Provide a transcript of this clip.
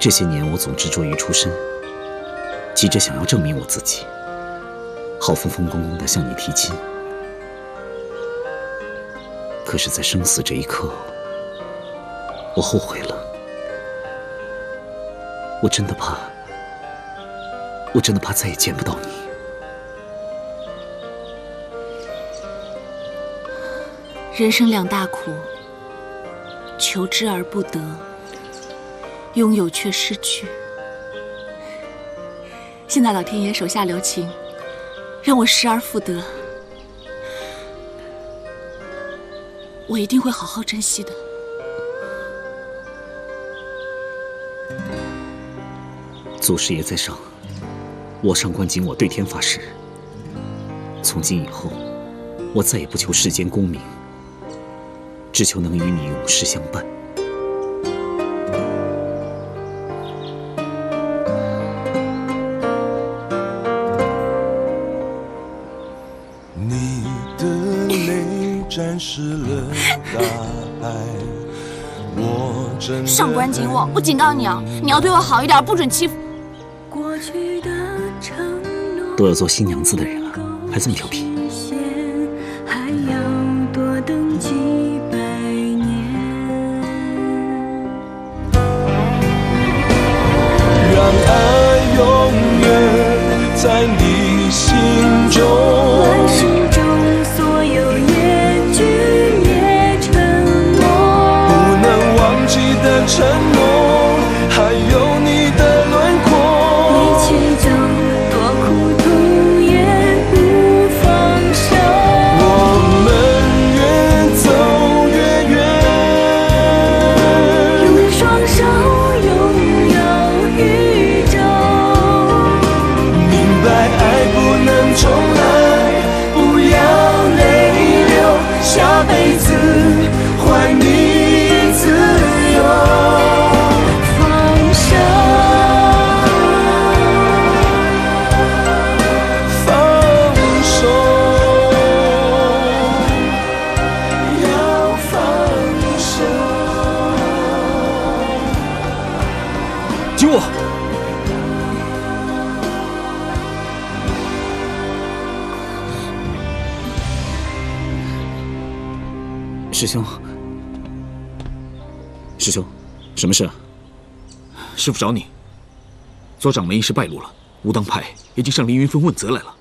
这些年我总执着于出身，急着想要证明我自己，好风风光光的向你提亲。可是，在生死这一刻，我后悔了。我真的怕，我真的怕再也见不到你。人生两大苦，求之而不得，拥有却失去。现在老天爷手下留情，让我失而复得，我一定会好好珍惜的。祖师爷在上，我上官景，我对天发誓，从今以后，我再也不求世间功名。只求能与你永世相伴。沾湿了大海，我真上官景，我我警告你啊，你要对我好一点，不准欺负。都要做新娘子的人了，还这么调皮。记救我！师兄，师兄，什么事？啊师傅找你。左掌门一事败露了，武当派已经上凌云峰问责来了。